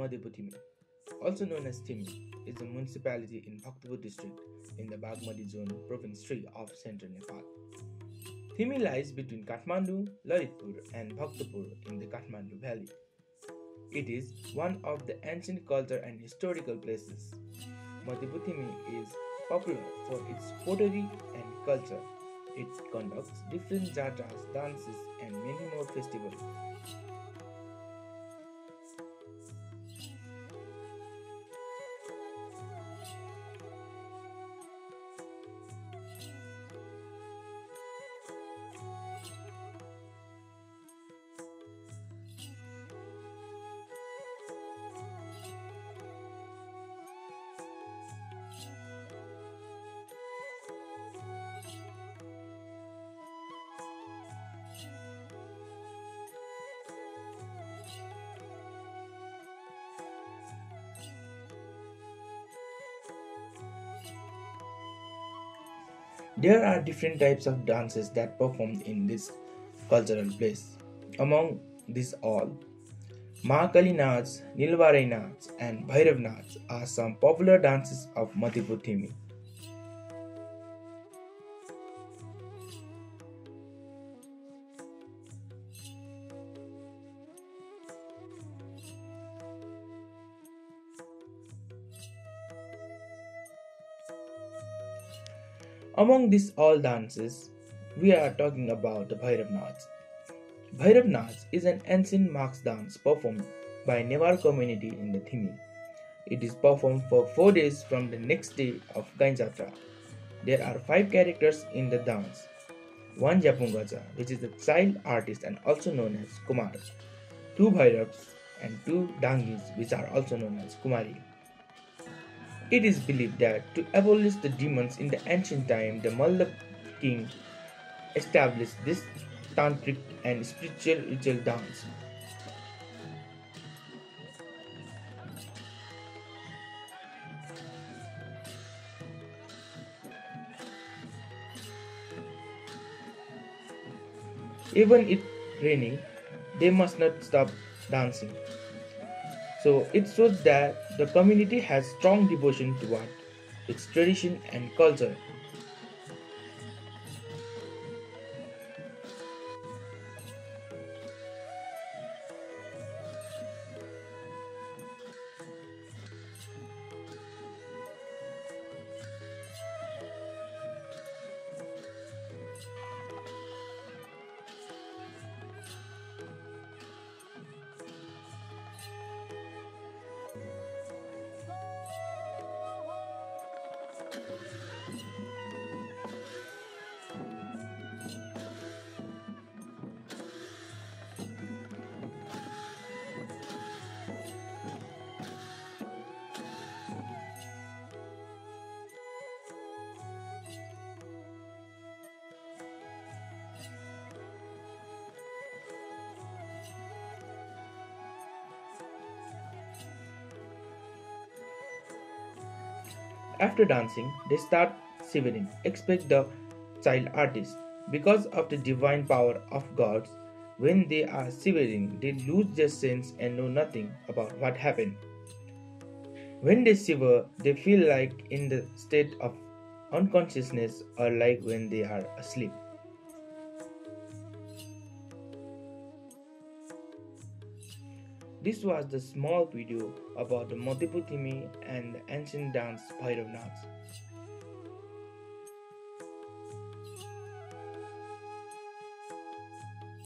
Madhyapur Thimi, also known as Thimi, is a municipality in Bhaktapur district in the Bagmati zone, province 3 of central Nepal. Thimi lies between Kathmandu, Lalitpur and Bhaktapur in the Kathmandu Valley. It is one of the ancient culture and historical places. Madhyapur Thimi is popular for its pottery and culture. It conducts different jatras, dances and many more festivals. There are different types of dances that performed in this cultural place. Among these all, Mahakali Nats, Nilwarai Nats and Bhairav Nats are some popular dances of Madhyapur Thimi. Among these all dances, we are talking about the Bhairav Nats. Bhairav Nats is an ancient marks dance performed by Newar community in the Thimi. It is performed for four days from the next day of Gainjatra. There are five characters in the dance. One Japungaja, which is a child artist and also known as Kumar. Two Bhairavs and two Dangis, which are also known as Kumari. It is believed that to abolish the demons in the ancient time, the Malla king established this tantric and spiritual ritual dance. Even if raining, they must not stop dancing. So it shows that the community has strong devotion toward its tradition and culture. After dancing, they start shivering. Expect the child artist. Because of the divine power of gods, when they are shivering, they lose their sense and know nothing about what happened. When they shiver, they feel like in the state of unconsciousness or like when they are asleep. This was the small video about the Madhyapur Thimi and the ancient dance Bhairav Nats.